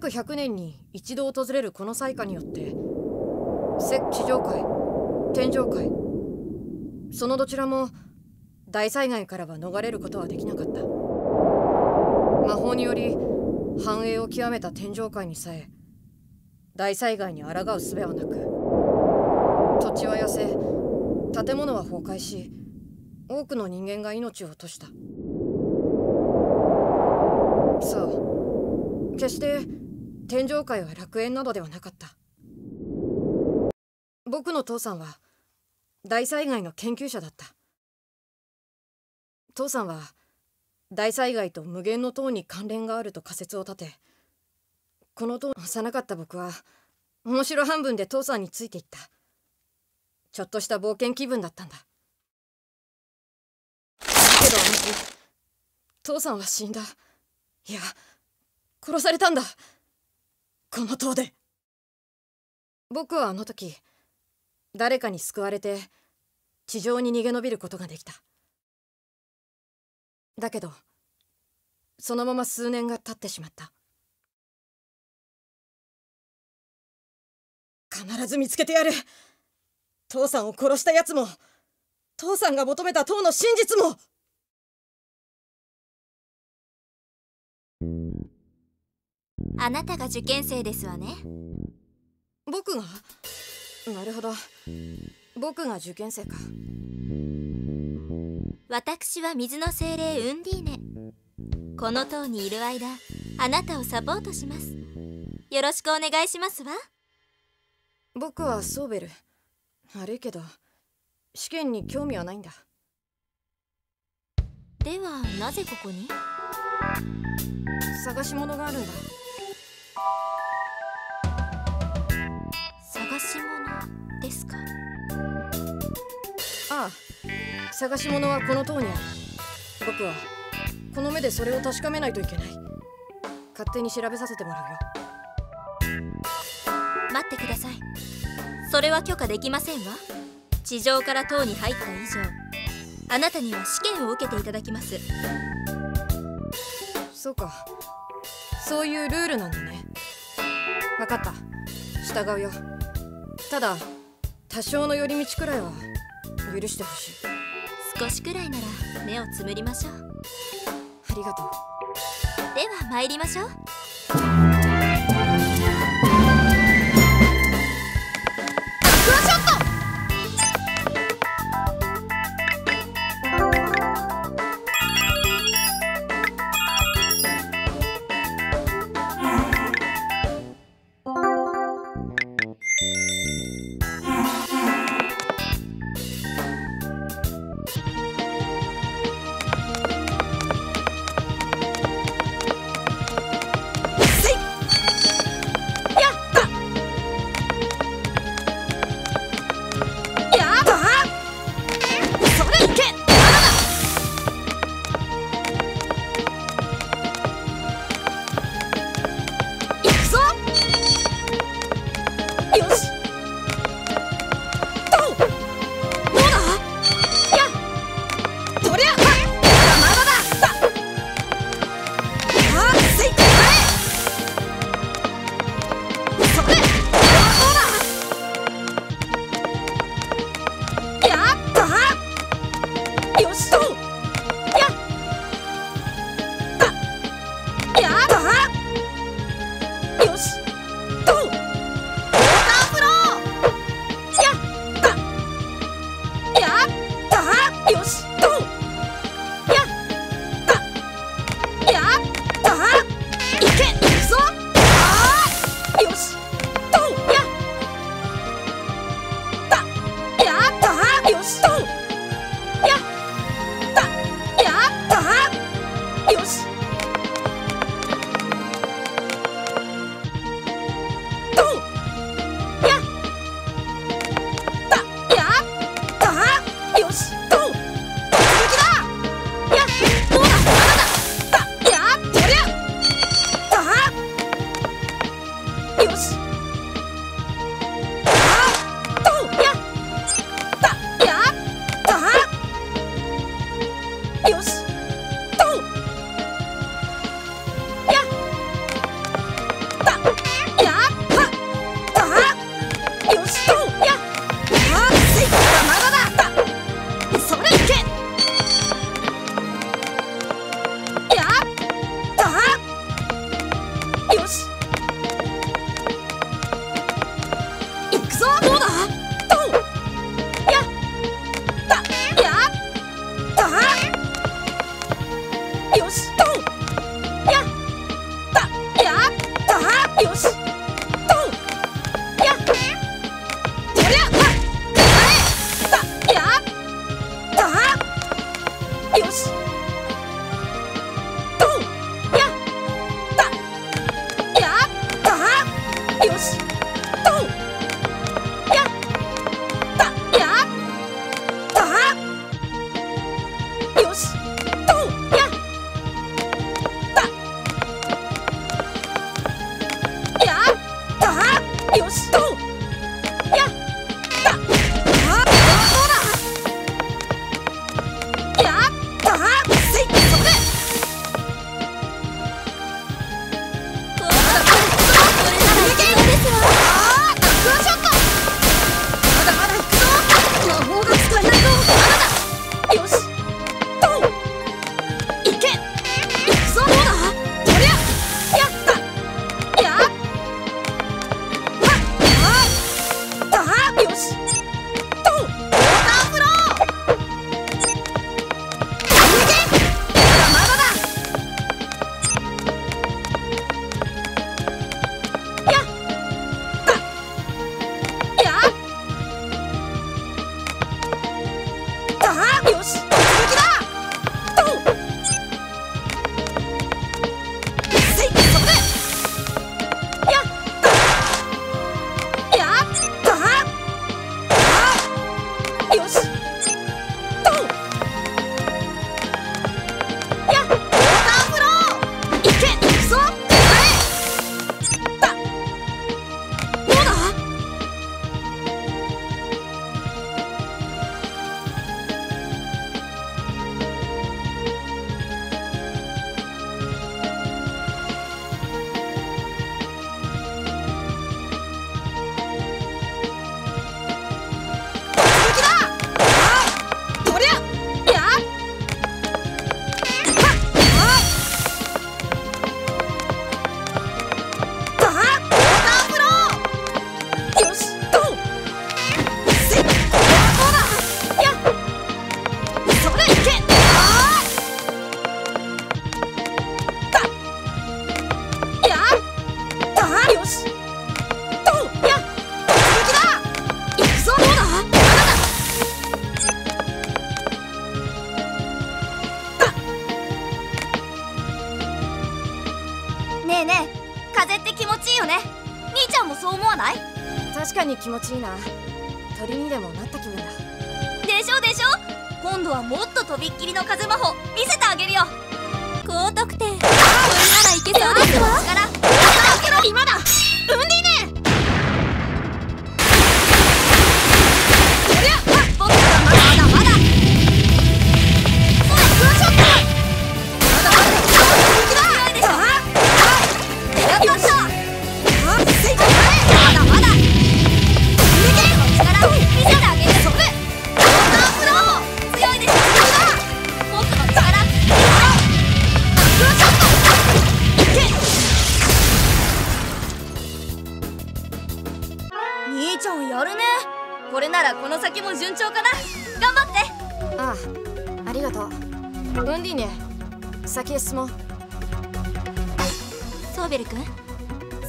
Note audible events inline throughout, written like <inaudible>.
約100年に一度訪れるこの災禍によって石地上界天上界そのどちらも大災害からは逃れることはできなかった。魔法により繁栄を極めた天上界にさえ大災害に抗う術はなく土地は痩せ建物は崩壊し多くの人間が命を落とした。そう。決して天上界は楽園などではなかった。僕の父さんは大災害の研究者だった。父さんは大災害と無限の塔に関連があると仮説を立てこの塔を幼かった僕は面白半分で父さんについていった。ちょっとした冒険気分だったんだけどあの日父さんは死んだ。いや殺されたんだ。この塔で。僕はあの時誰かに救われて地上に逃げ延びることができた。だけどそのまま数年が経ってしまった。必ず見つけてやる。父さんを殺したやつも父さんが求めた塔の真実も。あなたが受験生ですわね。僕が？なるほど。僕が受験生か。私は水の精霊ウンディーネ。この塔にいる間あなたをサポートします。よろしくお願いしますわ。僕はソーベル。悪いけど試験に興味はないんだ。ではなぜここに？探し物があるんだ探し物ですか？ああ探し物はこの塔にある。僕はこの目でそれを確かめないといけない。勝手に調べさせてもらうよ。待ってください。それは許可できませんわ。地上から塔に入った以上あなたには試験を受けていただきます。そうか。そういうルールなんだね分かった。従うよ。ただ多少の寄り道くらいは許してほしい。少しくらいなら目をつむりましょう。ありがとう。では参りましょう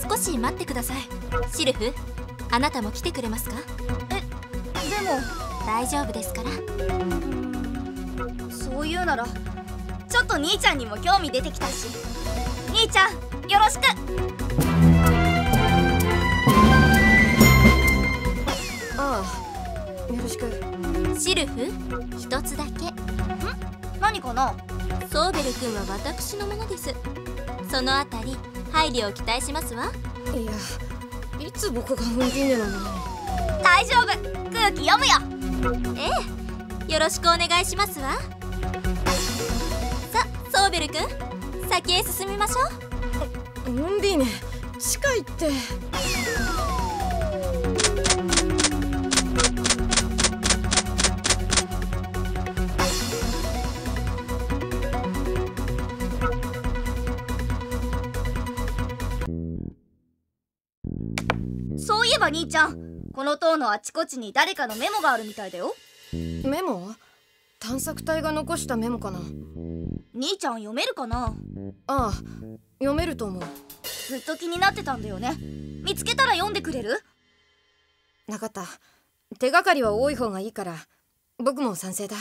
少し待ってください。シルフあなたも来てくれますか？えでも。大丈夫ですから。そういうならちょっと兄ちゃんにも興味出てきたし。兄ちゃんよろしく。ああよろしく。シルフ一つだけ。ん？何かな？ソーベル君は私のものです。そのあたり配慮を期待しますわ。いやいつ僕がウンディーネなの？に大丈夫。空気読むよ。ええ。よろしくお願いしますわ。さソーベル君先へ進みましょう。ウンディーネ。近いってちゃん。この塔のあちこちに誰かのメモがあるみたいだよ。メモ？探索隊が残したメモかな。兄ちゃん読めるかな？ああ読めると思う。ずっと気になってたんだよね。見つけたら読んでくれる？なかった。手がかりは多い方がいいから。僕も賛成だ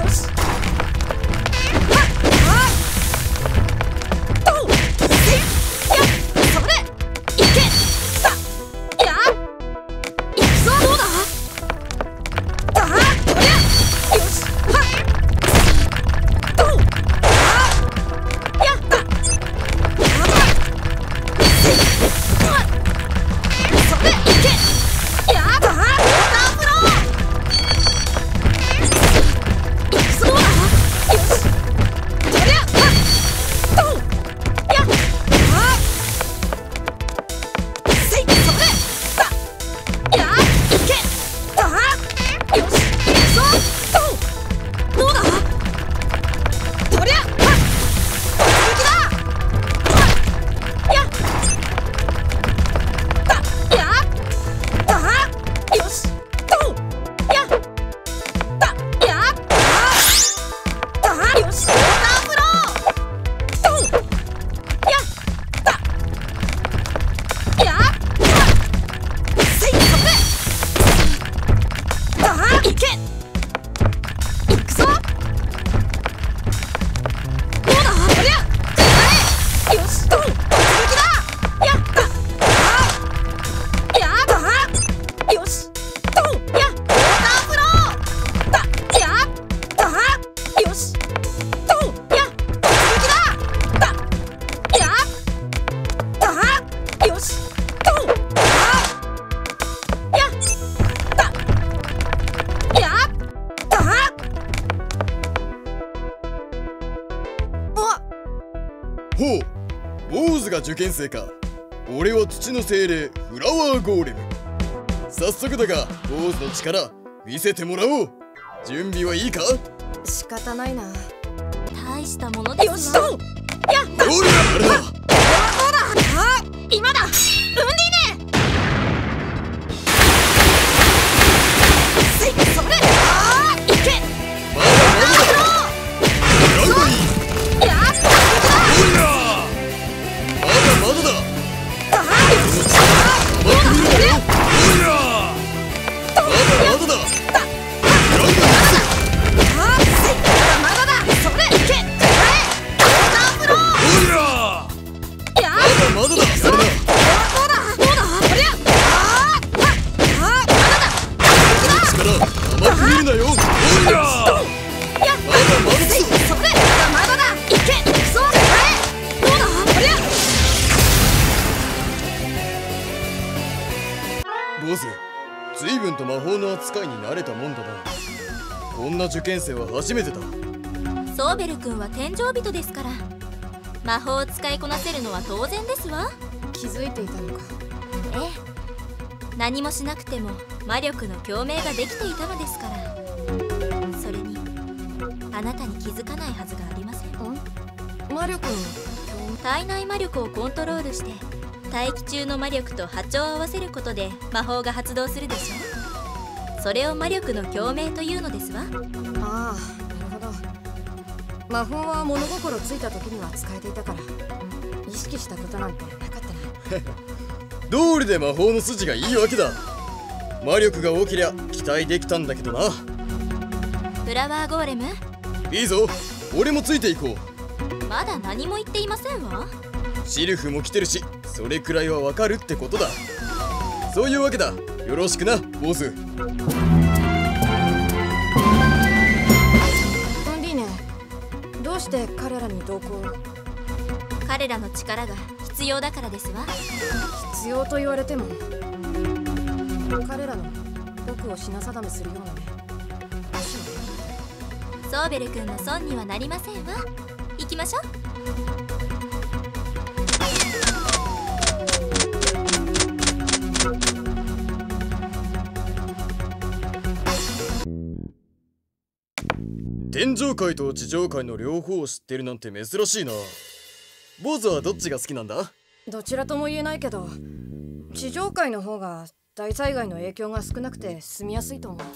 ほ受験生か。俺は土の精霊フラワーゴーレム。早速だが坊主の力見せてもらおう。準備はいいか？仕方ないな。大したものですよしとやった！おりゃあれだあ今だは天井人ですから。魔法を使いこなせるのは当然ですわ。気づいていたのか。ええ。何もしなくても魔力の共鳴ができていたのですから。それにあなたに気づかないはずがありません。ん魔力の体内魔力をコントロールして大気中の魔力と波長を合わせることで魔法が発動するでしょそれを魔力の共鳴というのですわ。ああ魔法は物心ついた時には使えていたから。意識したことなんてなかったな。道理で魔法の筋がいいわけだ。魔力が多けりゃ期待できたんだけどな。フラワーゴーレム？いいぞ。俺もついていこう。まだ何も言っていませんわ。シルフも来てるしそれくらいはわかるってことだ。そういうわけだ。よろしくなボスして彼らに同行を。彼らの力が必要だからですわ。必要と言われても彼らの僕を品定めするようなね。ソーベル君の損にはなりませんわ。行きましょう天上界と地上界の両方を知ってるなんて珍しいな。坊主はどっちが好きなんだ？どちらとも言えないけど地上界の方が大災害の影響が少なくて住みやすいと思う。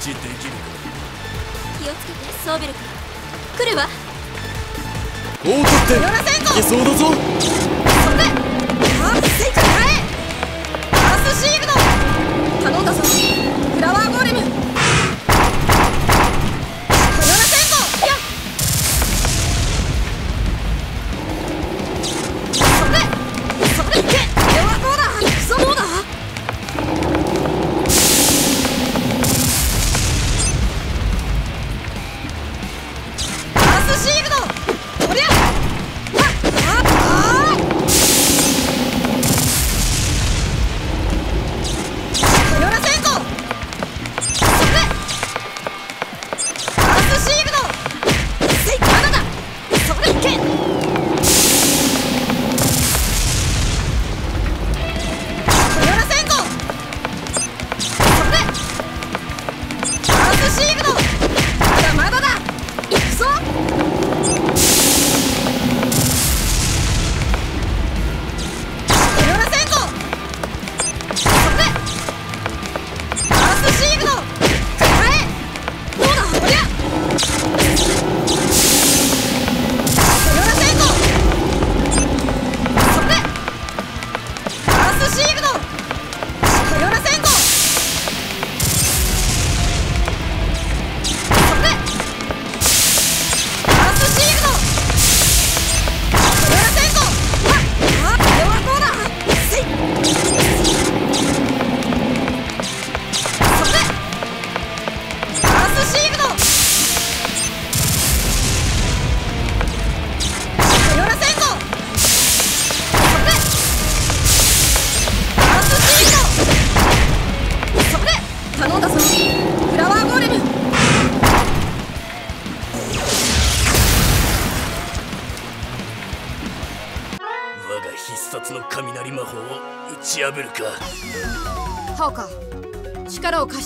te de...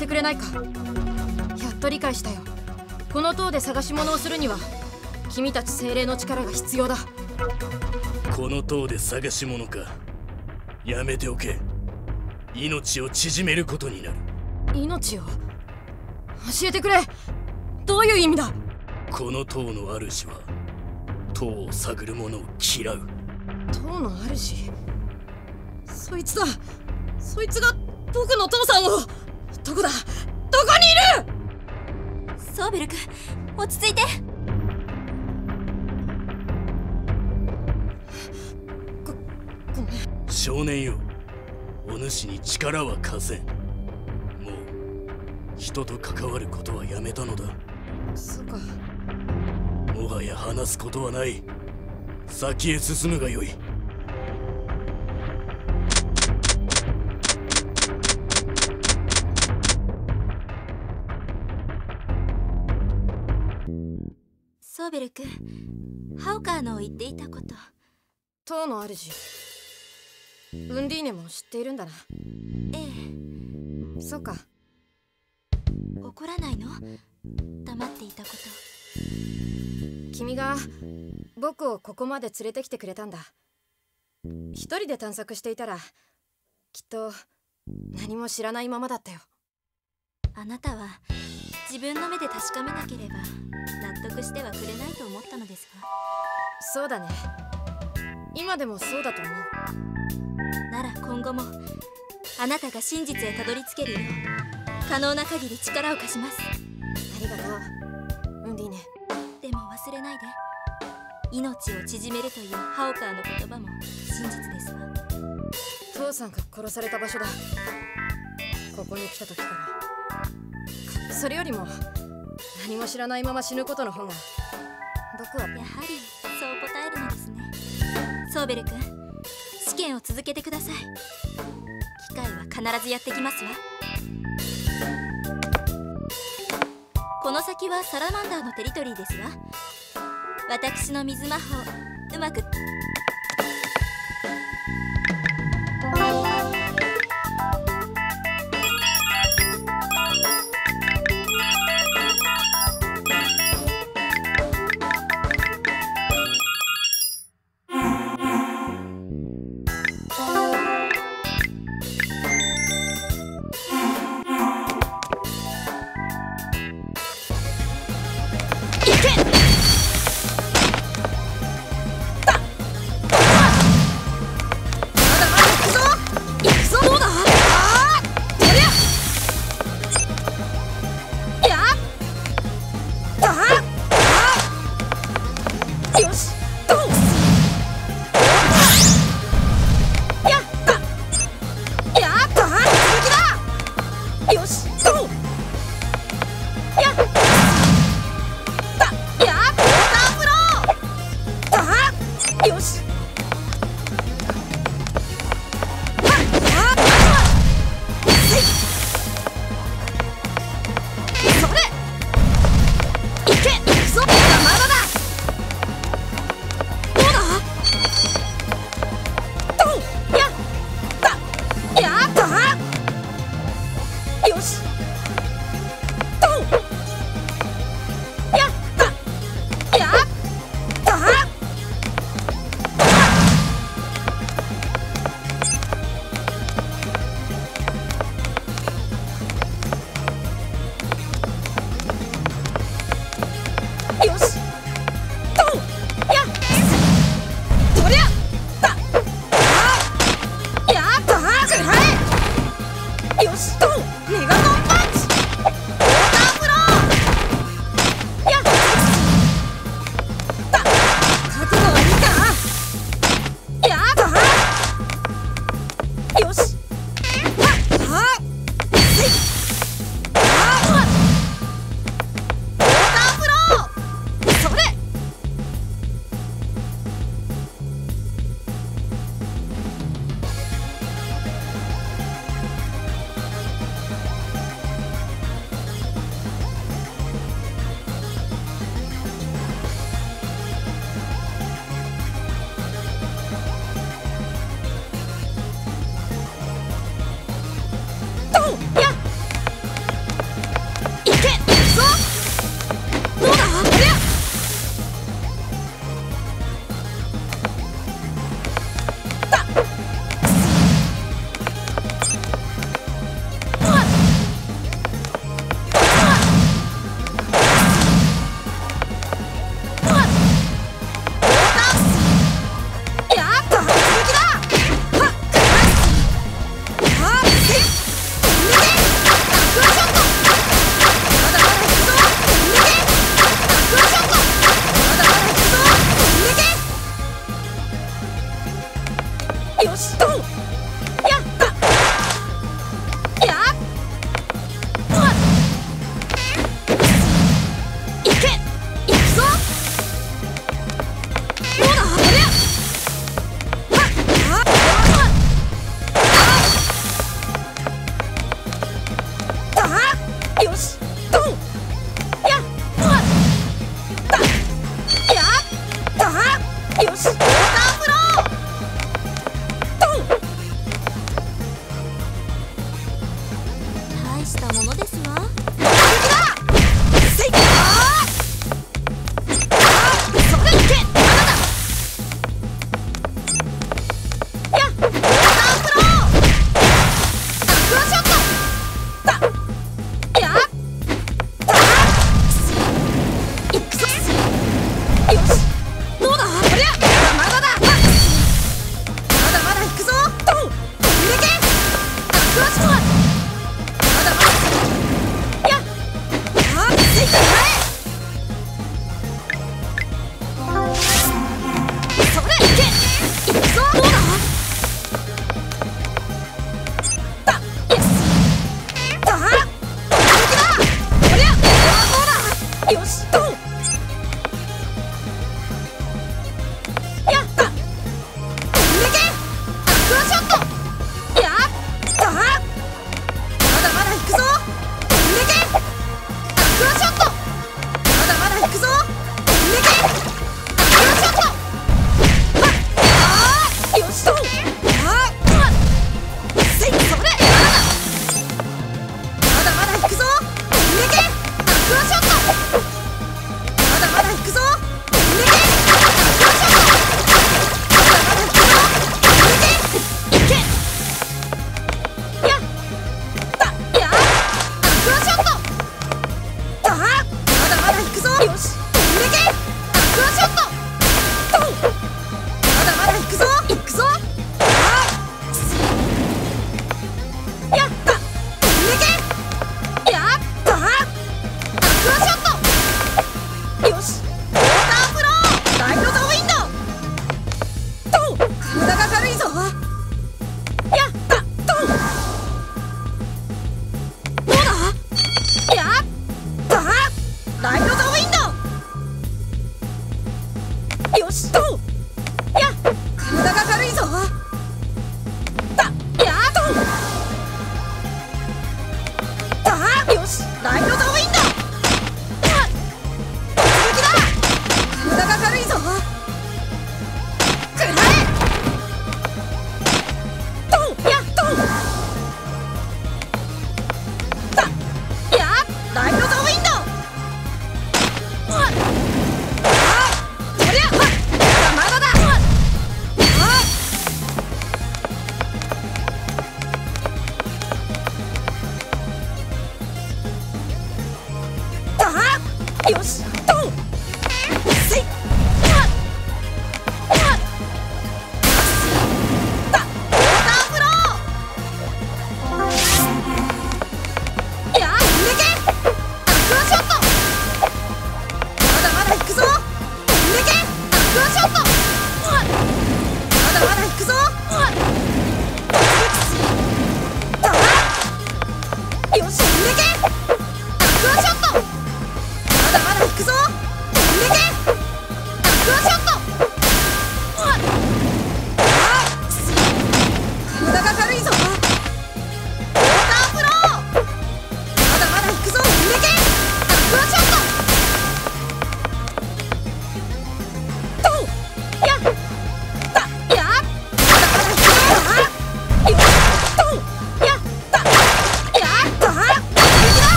してくれないか。やっと理解したよ。この塔で探し物をするには君たち精霊の力が必要だ。この塔で探し物か。やめておけ。命を縮めることになる。命を？教えてくれ。どういう意味だ？この塔の主は塔を探る者を嫌う。塔の主？そいつだ。そいつが僕の父さんをどこだ？どこにいる？ソーベル君落ち着いて。ごめん。少年よ。お主に力は貸せん。もう人と関わることはやめたのだ。そうか。もはや話すことはない。先へ進むがよいソーベル君ハオカーの言っていたこと。塔の主。ウンディーネも知っているんだな。えそうか。え怒らないの？黙っていたこと。君が僕をここまで連れてきてくれたんだ。一人で探索していたらきっと何も知らないままだったよ。あなたは自分の目で確かめなければしてはくれないと思ったのですわそうだね。今でもそうだと思う。なら今後もあなたが真実へたどり着けるよう可能な限り力を貸します。ありがとう。ウンディーネでも忘れないで。命を縮めるというハオカーの言葉も真実ですわ。父さんが殺された場所だ。ここに来た時から。それよりも何も知らないまま死ぬことの方が。僕はやはりそう答えるのですね。ソーベル君。試験を続けてください。機会は必ずやってきますわ。この先はサラマンダーのテリトリーですわ。私の水魔法うまく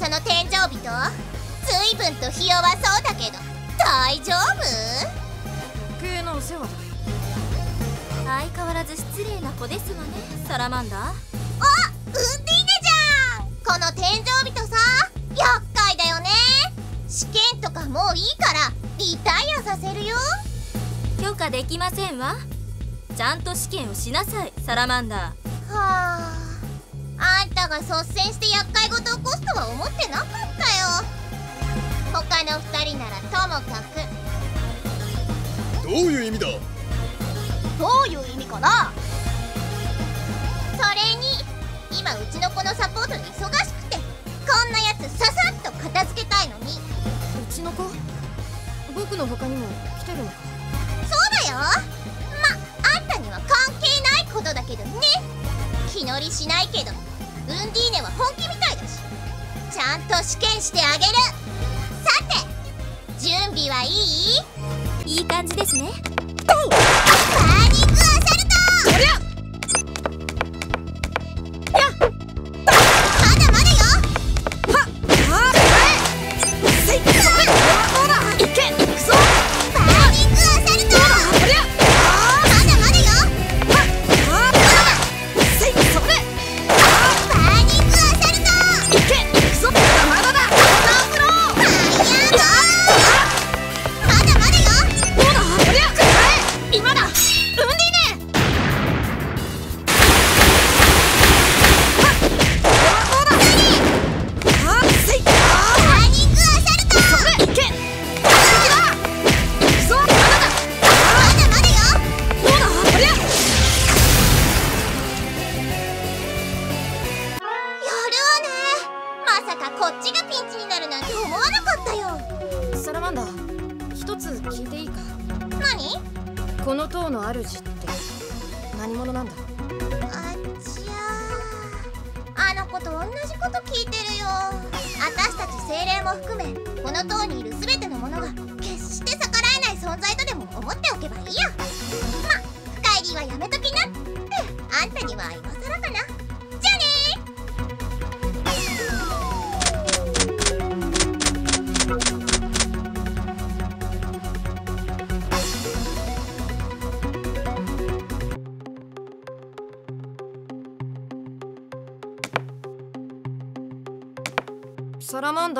噂の天井と随分とひ弱そうだけど大丈夫余計なお世話だ相変わらず失礼な子ですわねサラマンダーあウンディー。ネじゃんこの天井とさ厄介だよね試験とかもういいからリタイアさせるよ許可できませんわちゃんと試験をしなさいサラマンダーはああんたが率先して厄介事起こすとは思ってなかったよ。他の二人ならともかく。どういう意味だ？どういう意味かな？それに今うちの子のサポートで忙しくてこんなやつささっと片付けたいのに。うちの子？僕の他にも来てるのか？そうだよ。まあんたには関係ないことだけどね。気乗りしないけどウンディーネは本気みたいだしちゃんと試験してあげる。さて準備はいい？いい感じですね。パーニングアサルト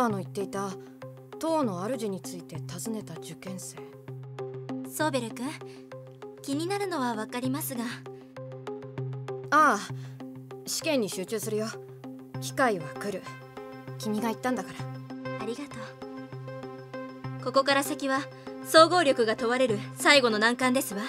ダーの言っていた塔の主について尋ねた受験生。ソーベル君気になるのはわかりますが。ああ試験に集中するよ。機会は来る。君が言ったんだから。ありがとう。ここから先は総合力が問われる最後の難関ですわ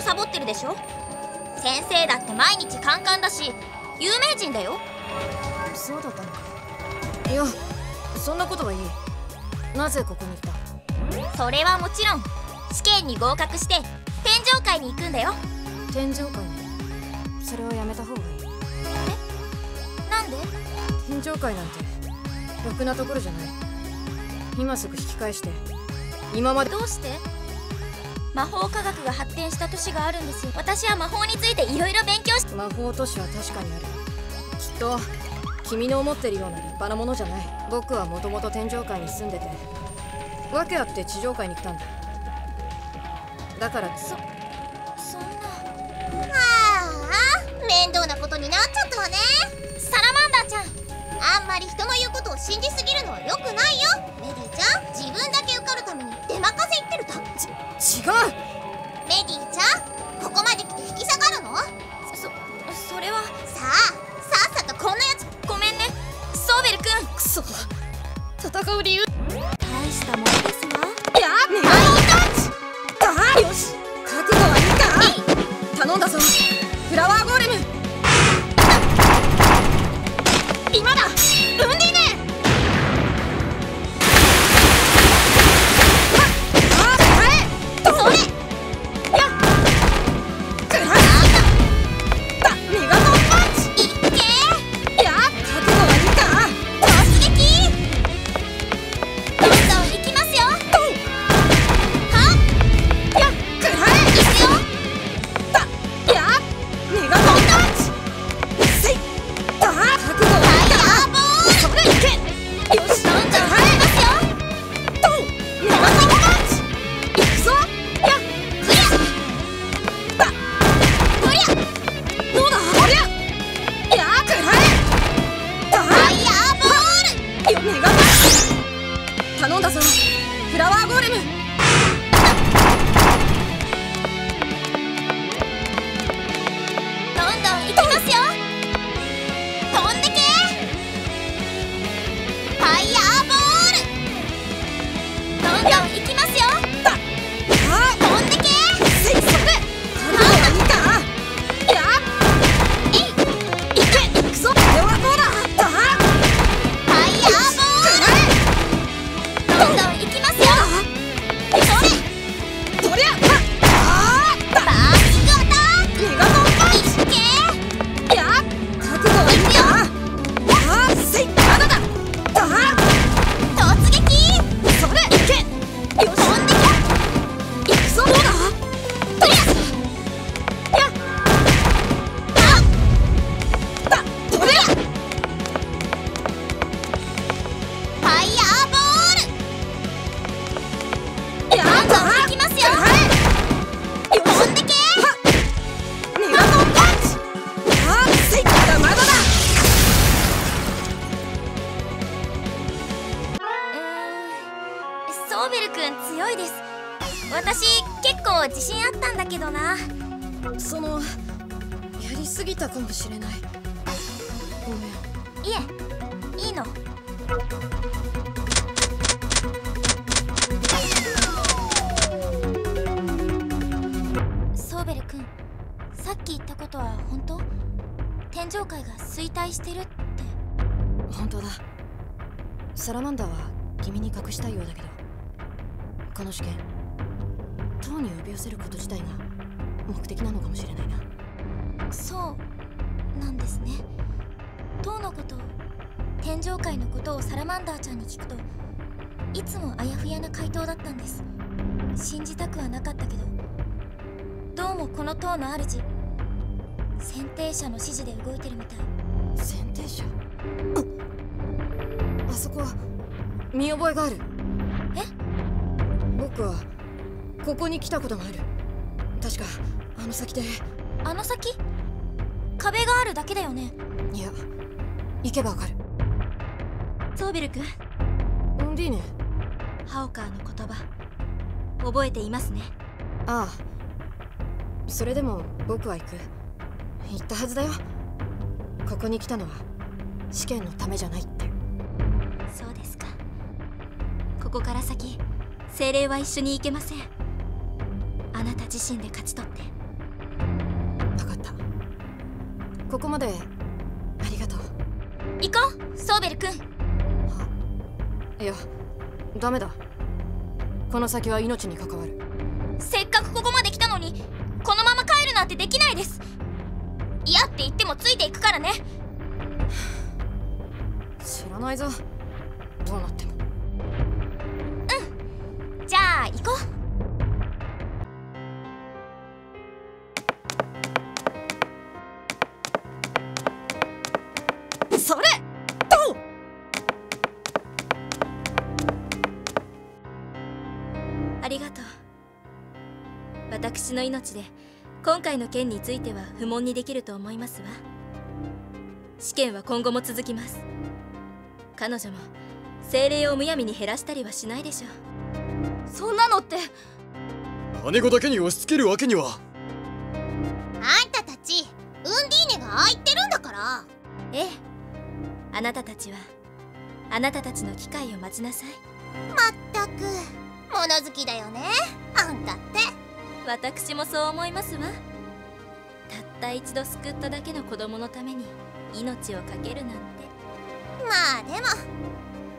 つも授業サボってるでしょ？先生だって毎日カンカンだし有名人だよ。そうだったのか。いやそんなことはいい。なぜここに来た？それはもちろん試験に合格して天上界に行くんだよ。天上界にそれはやめた方がいい。なんで？天上界なんてろくなところじゃない。今すぐ引き返して。今までどうして？魔法科学が発展した都市があるんですよ。私は魔法についていろいろ勉強し魔法都市は確かにあるきっと君の思ってるような立派なものじゃない。僕はもともと天上界に住んでて訳あって地上界に来たんだ。だからそそんな。ああ面倒なことになっちゃったわね。サラマンダーちゃん。あんまり人の言うことを信じすぎるのは良くないよ違う。メディちゃんここまで来て引き下がるの？そそれは。さあさっさとこんなやつごめんね。ソーベル君。クソ戦う理由ラマンダーは君に隠したいようだけど。この試験塔に呼び寄せること自体が目的なのかもしれないな。そうなんですね。塔のこと天上界のことをサラマンダーちゃんに聞くといつもあやふやな回答だったんです。信じたくはなかったけどどうもこの塔の主選定者の指示で動いてるみたい。選定者？ああそこは見覚えがある。え？僕はここに来たことがある。確かあの先で。あの先？壁があるだけだよね。いや行けばわかる。ソーベル君？ウンディーネ。ハオカーの言葉。覚えていますね。ああ。それでも僕は行く。言ったはずだよ。ここに来たのは試験のためじゃないってここから先精霊は一緒に行けません。あなた自身で勝ち取って。分かった。ここまでありがとう。行こうソーベル君。いやダメだ。この先は命に関わる。せっかくここまで来たのにこのまま帰るなんてできないです。嫌って言ってもついていくからね。<sighs> 知らないぞ行こう。ありがとう。私の命で今回の件については不問にできると思いますわ。試験は今後も続きます。彼女も精霊をむやみに減らしたりはしないでしょう。そんなのって。金子だけに押し付けるわけには。あんたたちウンディーネがああ言ってるんだから。ええ。あなたたちはあなたたちの機会を待ちなさい。まったく物好きだよねあんたって。私もそう思いますわ。たった一度救っただけの子供のために命を懸けるなんて。まあでも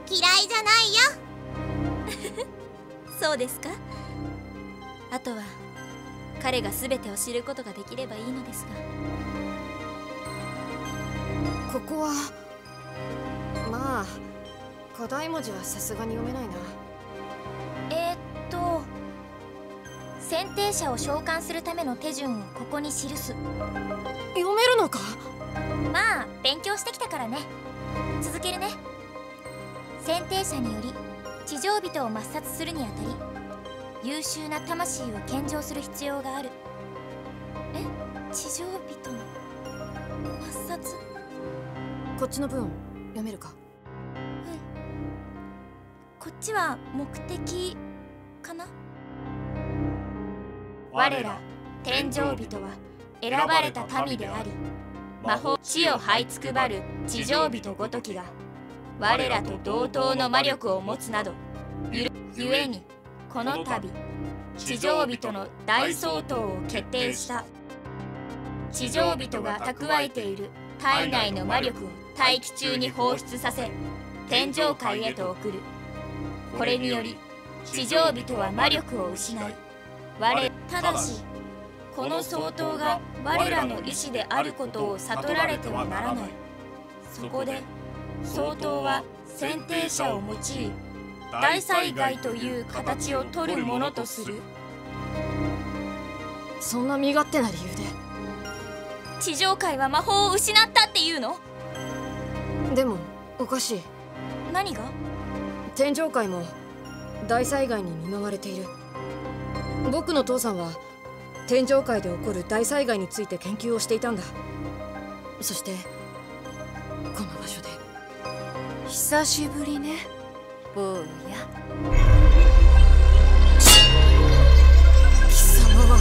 嫌いじゃないよ <laughs> そうですか？あとは彼が全てを知ることができればいいのですが。ここはまあ古代文字はさすがに読めないな。えー、っと選定者を召喚するための手順をここに記す。読めるのか？まあ勉強してきたからね。続けるね。選定者により地上人を抹殺するにあたり優秀な魂を献上する必要がある。え？地上人の抹殺？こっちの文読めるか？こっちは目的かな？我ら天上人は選ばれた民であり魔法地を這いつくばる地上人ごときが我らと同等の魔力を持つなどゆえにこの度地上人の大総統を決定した。地上人が蓄えている体内の魔力を大気中に放出させ天上界へと送る。これにより地上人は魔力を失い我ただしこの総統が我らの意志であることを悟られてはならない。そこで総統は選定者を用い大災害という形を取るものとする。そんな身勝手な理由地上界は魔法を失ったっていうの？ででもおかしい。何が？天上界も大災害に見舞われている。僕の父さんは天上界で起こる大災害について研究をしていたんだ。そしてこの場所で久しぶりね。坊や。貴様は。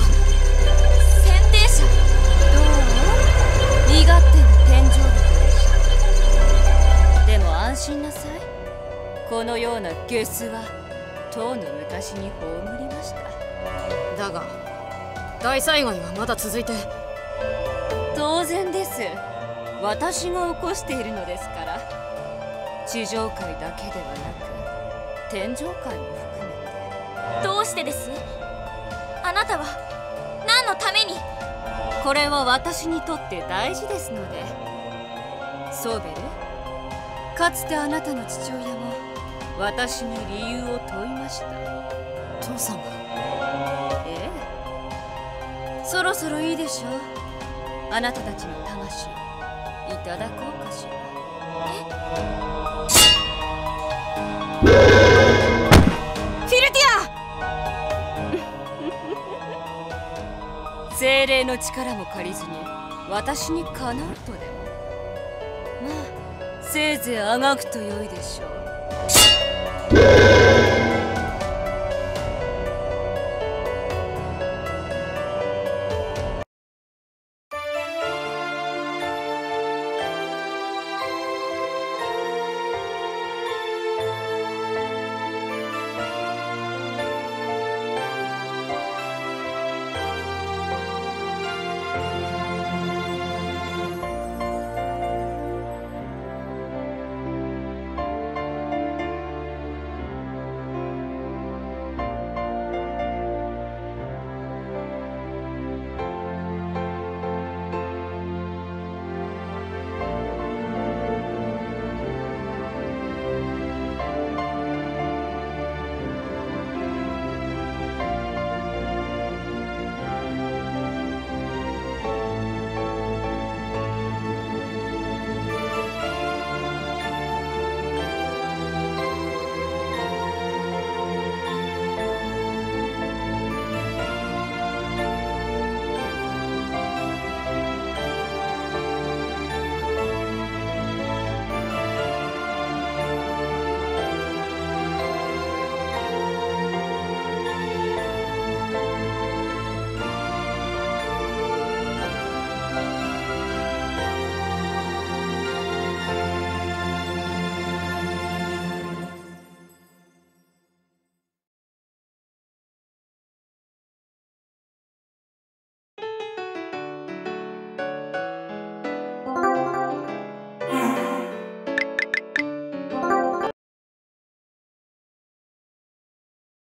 先定者。どう？身勝手な天井人でした。でも安心なさい。このようなゲスはとうの昔に葬りました。だが大災害はまだ続いて。当然です。私が起こしているのですから。地上界だけではなく天上界も含めて。どうしてです？あなたは何のために？これは私にとって大事ですので。ソーベル？かつてあなたの父親も私に理由を問いました。父さんがええ。そろそろいいでしょう。あなたたちの魂いただこうかしら。フ精霊の力も借りずに私にかなうとでも。まあせいぜいあがくと良いでしょう。